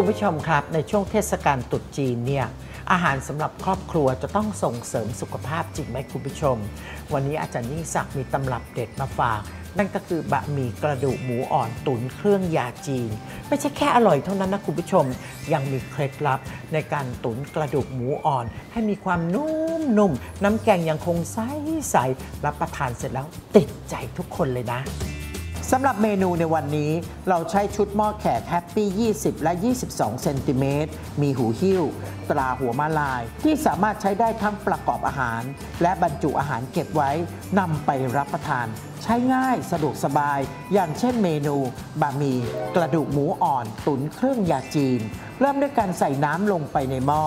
คุณผู้ชมครับ ในช่วงเทศกาลตรุษจีนเนี่ยอาหารสำหรับครอบครัวจะต้องส่งเสริมสุขภาพจริงไหมคุณผู้ชม วันนี้อาจารย์ยิ่งศักดิ์มีตำรับเด็ดมาฝาก นั่นก็คือบะหมี่กระดูกหมูอ่อนตุ๋นเครื่องยาจีน ไม่ใช่แค่อร่อยเท่านั้นนะคุณผู้ชม ยังมีเคล็ดลับในการตุ๋นกระดูกหมูอ่อน ให้มีความนุ่มนุ่มน้ำแกงยังคงใสใสรับประทานเสร็จแล้วติดใจทุกคนเลยนะ สำหรับเมนูในวันนี้เราใช้ชุดหม้อแขกแฮปปี้ 20 และ 22 เซนติเมตร มีหูหิ้วตราหัวมาลาย ที่สามารถใช้ได้ทั้งประกอบอาหาร และบรรจุอาหารเก็บไว้นำไปรับประทาน ใช้ง่ายสะดวกสบาย อย่างเช่นเมนู บะหมี่กระดูกหมูอ่อน ตุ๋นเครื่องยาจีน เริ่มด้วยการใส่น้ำลงไปในหม้อ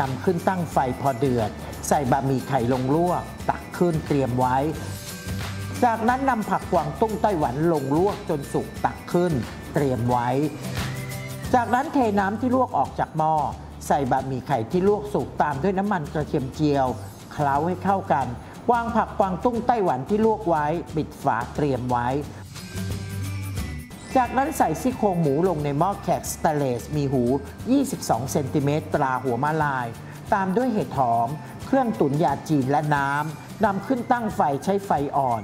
นำขึ้นตั้งไฟพอเดือด ใส่บะหมี่ไข่ลงลวก ตักขึ้นเตรียมไว้ จากนั้นนำผักกวางตุ้งไต้หวันลงลวกจนสุกตักขึ้น เตรียมไว้ จากนั้นเทน้ำที่ลวกออกจากหม้อใส่บะหมี่ไข่ที่ลวกสุกตามด้วยน้ำมันกระเทียมเจียว เคล้าให้เข้ากันวางผักกวางตุ้งไต้หวันที่ลวกไว้ ปิดฝาเตรียมไว้ จากนั้นใส่ซี่โครงหมูลงในหม้อแขกสเตเลสมีหู 22 เซนติเมตรตราหัวมาลาย ตามด้วยเห็ดหอม เครื่องตุ๋นยาจีนและน้ำนำขึ้นตั้งไฟใช้ไฟอ่อน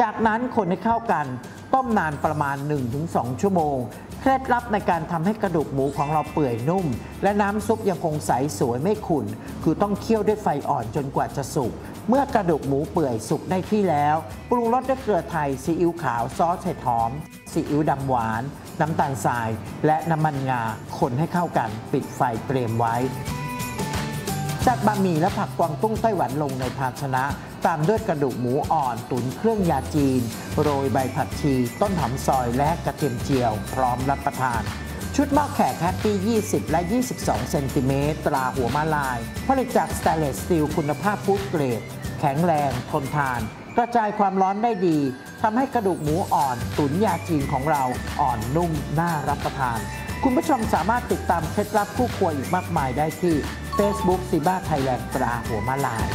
จากนั้นคนให้เข้ากัน ต้มนานประมาณ 1-2 ชั่วโมง เคล็ดลับในการทำให้กระดูกหมูของเราเปื่อยนุ่ม และน้ำซุปยังคงใสสวยไม่ขุ่น คือต้องเคี่ยวด้วยไฟอ่อนจนกว่าจะสุก เมื่อกระดูกหมูเปื่อยสุกได้ที่แล้ว ปรุงรสด้วยเกลือไทยซีอิ๊วขาวซอสเห็ดหอมซีอิ๊วดำหวาน น้ำตาลทราย และน้ำมันงาคนให้เข้ากัน ปิดไฟเตรียมไว้ จัดบะหมี่และผักกวางตุ้งไต้หวันลงในภาชนะ ตามด้วยกระดูกหมูอ่อนตุ๋นเครื่องยาจีน โรยใบผักชี ต้นหอมซอยและกระเทียมเจียว พร้อมรับประทาน ชุดหม้อแขกแฮปปี้ 20 และ 22 เซนติเมตรตราหัวม้าลาย ผลิตจาก stainless steel คุณภาพ food grade แข็งแรง ทนทาน กระจายความร้อนได้ดีทำให้กระดูกหมูอ่อน ตุ๋นยาจีนของเราอ่อนนุ่มน่ารับประทาน คุณผู้ชมสามารถติดตามเคล็ดลับคู่ครัวอีกมากมายได้ที่ Facebook ซีบ้าไทยแลนด์ตราหัวมาลาย